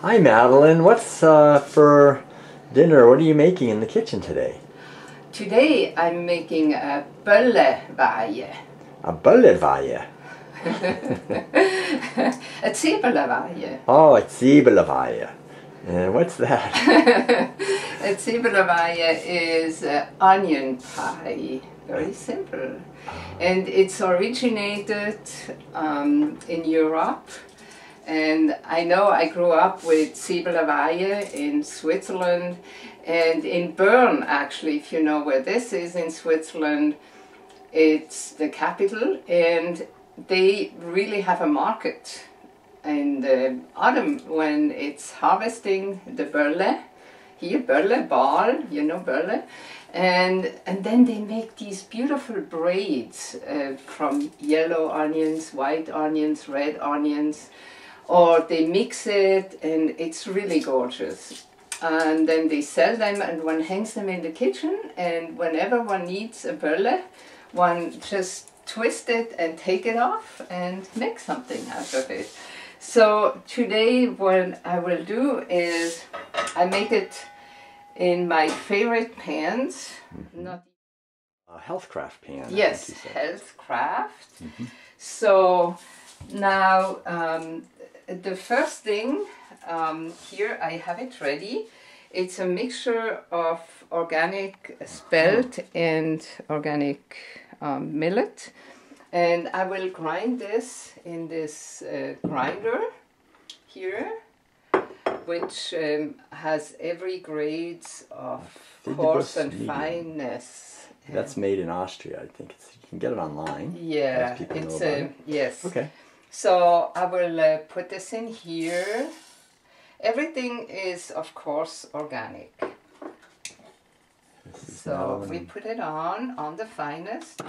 Hi Madeleine, what's uh, for dinner? What are you making in the kitchen today? Today I'm making a böllevaje. A bulletvaje. a zwiebelvaje. Oh, a zwiebelvaje. Uh, what's that? a zwiebelvaje is uh, onion pie. Very simple. And it's originated um, in Europe. And I know I grew up with Zwiebelvaje in Switzerland. And in Bern actually, if you know where this is in Switzerland, it's the capital. And they really have a market in the autumn when it's harvesting the burle, here burle, ball, you know burle, and and then they make these beautiful braids uh, from yellow onions, white onions, red onions, or they mix it and it's really gorgeous. And then they sell them and one hangs them in the kitchen and whenever one needs a burle, one just twist it and take it off and make something out of it. So today what I will do is I make it in my favorite pans. Mm-hmm. Not A healthcraft pan. Yes, health craft. So now um, the first thing um, here I have it ready. It's a mixture of organic spelt and organic um, millet. And I will grind this in this uh, grinder here, which um, has every grades of coarse and medium? fineness. That's made in Austria. I think it's, you can get it online. Yeah, Most people know it's a yes. Okay. So I will uh, put this in here. Everything is of course organic. So we put it on on the finest.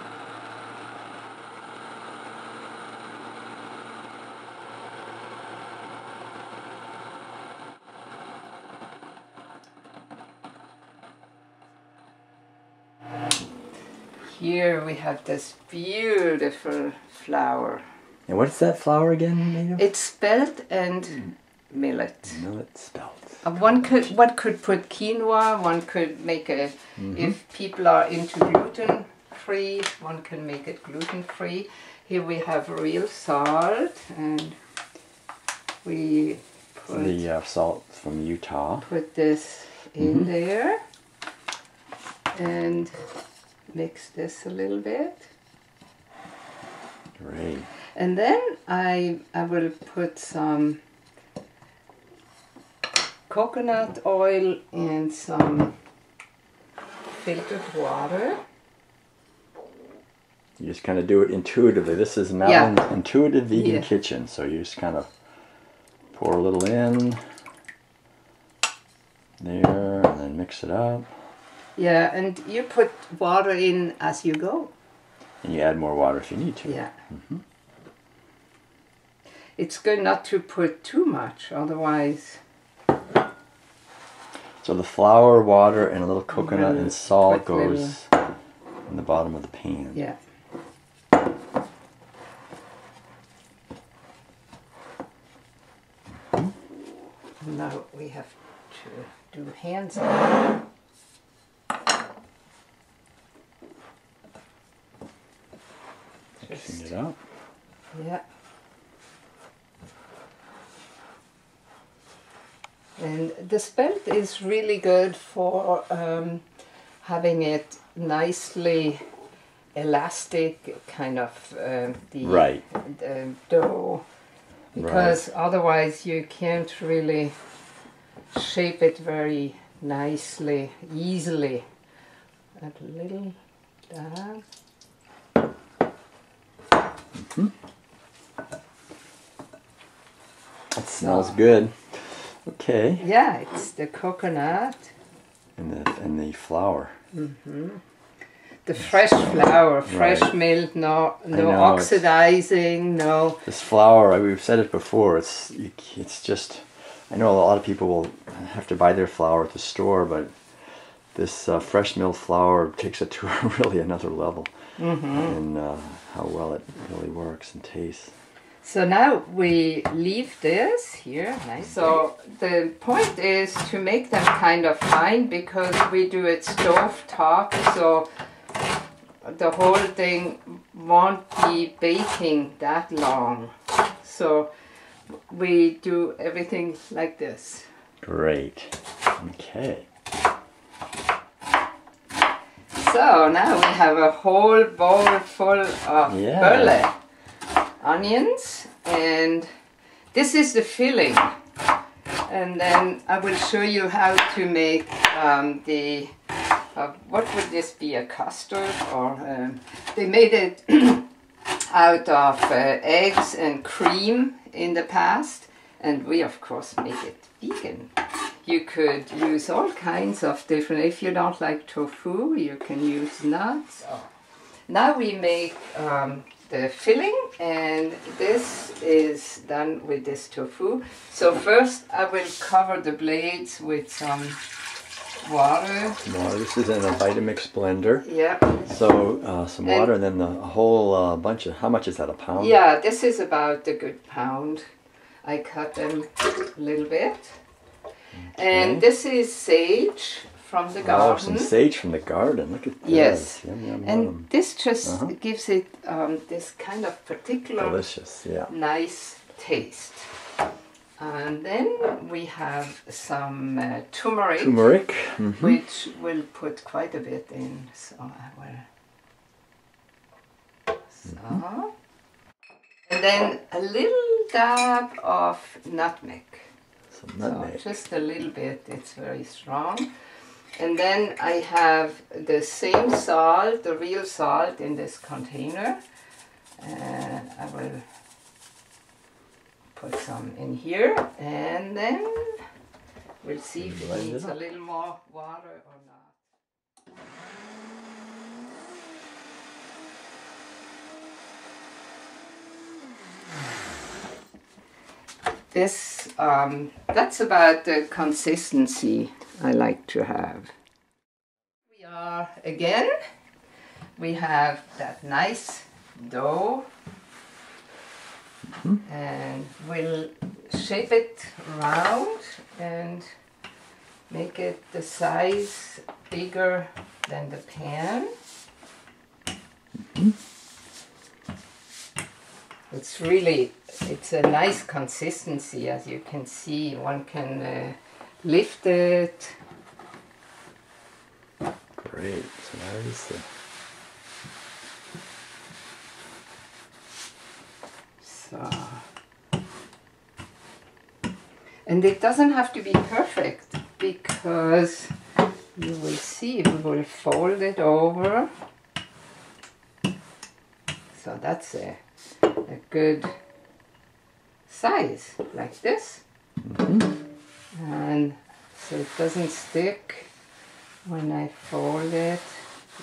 Here we have this beautiful flour. And what's that flour again of? It's spelt and millet. Millet spelt. Uh, one could one could put quinoa. One could make a if people are into gluten free. One can make it gluten free. Here we have real salt, and we put The uh, salt from Utah. put this in there, and mix this a little bit. Great. And then I I will put some coconut oil and some filtered water. You just kind of do it intuitively. This is Madeleine's intuitive vegan Yeah. kitchen. So you just kind of pour a little in there and then mix it up. Yeah, and you put water in as you go. And you add more water if you need to. Yeah. Mm-hmm. It's good not to put too much, otherwise. So the flour, water, and a little coconut and mm-hmm. salt with little- goes in the bottom of the pan. Yeah. Mm-hmm. Now we have to do hands on. Mixing it up. Yeah. And the spelt is really good for um, having it nicely elastic, kind of um, the, Right. the dough, because otherwise you can't really shape it very nicely, easily. A little dab. That smells good. Okay. Yeah, it's the coconut. And the and the flour. Mm -hmm. The fresh flour, fresh Right. milk, no no know, oxidizing, no. This flour, I- we've said it before. It's it's just. I know a lot of people will have to buy their flour at the store, but this uh, fresh milled flour takes it to really another level, Mm-hmm. and uh, how well it really works and tastes. So now we leave this here. Nice. So the point is to make them kind of fine because we do it stove top. So the whole thing won't be baking that long. So we do everything like this. Great. Okay. So now we have a whole bowl full of Yeah. burle onions and this is the filling. And then I will show you how to make um, the uh, what would this be a custard or um, they made it out of uh, eggs and cream in the past and we of course make it vegan. You could use all kinds of different if you don't like tofu you can use nuts. Now we make um, the filling and this is done with this tofu. So first I will cover the blades with some water. Well, this is in a Vitamix blender. yeah. So uh, some water and then the, a whole uh, bunch of, how much is that, a pound? yeah this is about a good pound. I cut them a little bit. And this is sage from the garden. Oh, some sage from the garden. Look at this. Yes. Yum, yum, and yum. this just Uh-huh. gives it um, this kind of particular Delicious, yeah. nice taste. And then we have some uh, turmeric, Turmeric. mhm. which will put quite a bit in. So I will. So. Mm-hmm. And then a little dab of nutmeg. Some So nutmeg. just a little bit, it's very strong. And then I have the same salt, the real salt in this container. And I will put some in here and then we'll see if it needs a little more water or not. This, um, that's about the consistency I like to have. We are again, we have that nice dough and we'll shape it round and make it the size bigger than the pan. It's really, it's a nice consistency as you can see. One can uh, lift it. Great. So there's the. So. And it doesn't have to be perfect because you will see we will fold it over. So that's a, a good size like this. And so it doesn't stick when I fold it.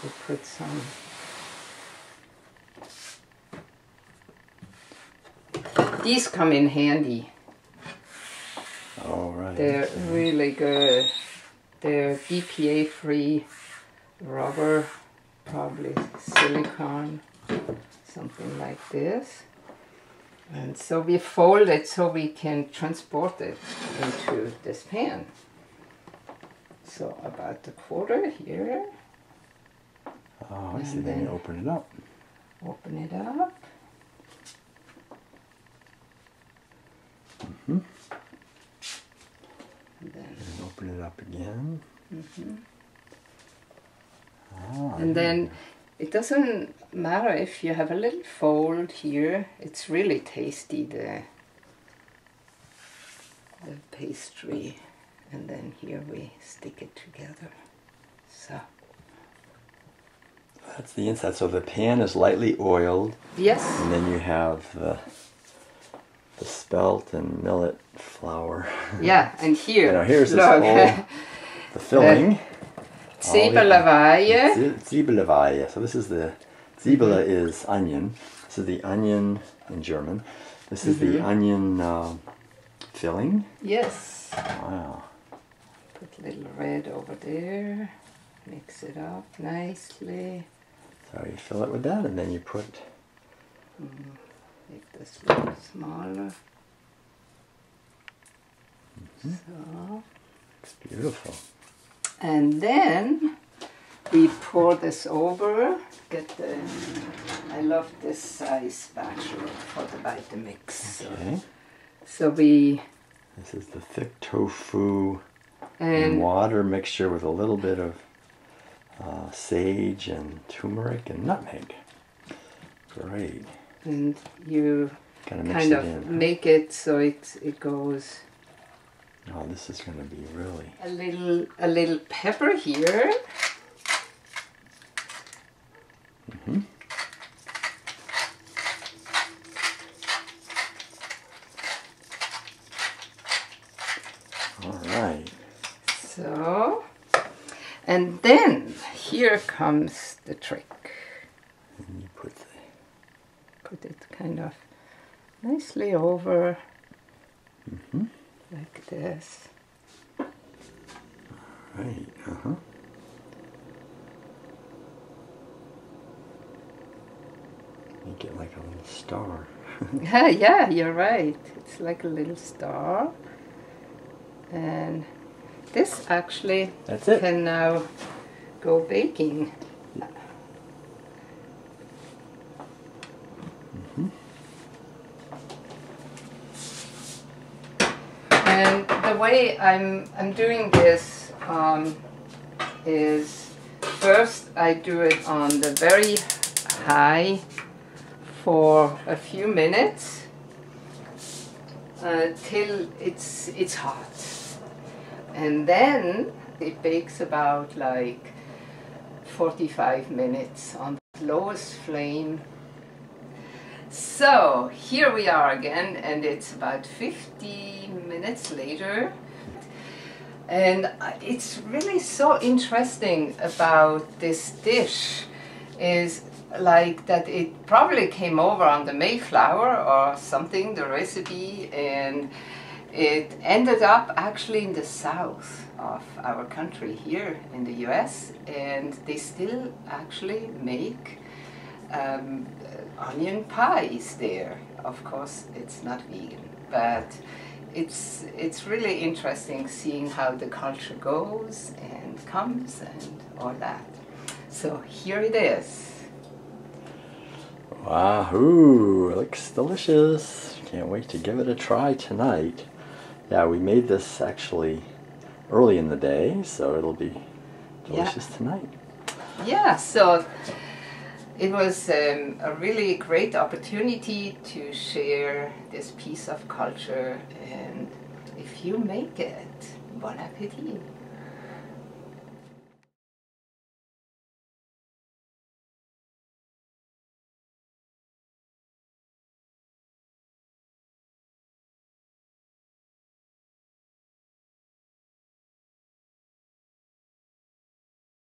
We put some These come in handy. All right. They're really good. They're BPA free rubber, probably silicone, something like this. And so we fold it so we can transport it into this pan. So about the quarter here, Oh, I see. Then you open it up. open it up. Mm -hmm. And then And open it up again. Mm-hmm. Ah, And then it doesn't matter if you have a little fold here. It's really tasty the the pastry, and then here we stick it together. So that's the inside. So the pan is lightly oiled, yes, and then you have the the spelt and millet flour. yeah, and here Now here's this look, whole the filling. Zwiebelweihe. Zie- Zwiebelweihe. So this is the Zwiebele mm-hmm. is onion. This is the onion in German. This is the mm-hmm. onion uh, filling. Yes, Wow. Put a little red over there. Mix it up nicely. So you fill it with that, and then you put mm, make this a little smaller. Mm-hmm. So, It's beautiful. and then we pour this over. Get the. I love this size spatula for the Vitamix. Okay. So we This is the thick tofu and water mixture with a little bit of uh, sage and turmeric and nutmeg. Great. and you Kind of it make it so it it goes Oh, this is going to be really. a little a little pepper here. Mhm. All right. So, and then here comes the trick. And you put the Put it kind of nicely over Mhm. like this. right. Uh huh. Make it like a little star. Yeah, yeah, you're right. It's like a little star. And this actually That's it. can now go baking. And the way I'm I'm doing this um, is first I do it on the very high for a few minutes uh, till it's it's hot, and then it bakes about like 45 minutes on the lowest flame. So here we are again, and it's about 50 minutes later. And it's really so interesting about this dish is like that it probably came over on the Mayflower or something, the recipe, and it ended up actually in the south of our country here in the US, and they still actually make um, onion pies there. Of course, it's not vegan, but it's it's really interesting seeing how the culture goes and comes and all that. So here it is. Wahoo! Looks delicious. Can't wait to give it a try tonight. Yeah, we made this actually early in the day, so it'll be delicious tonight. Yeah, so it was um, a really great opportunity to share this piece of culture, and if you make it, bon appetit.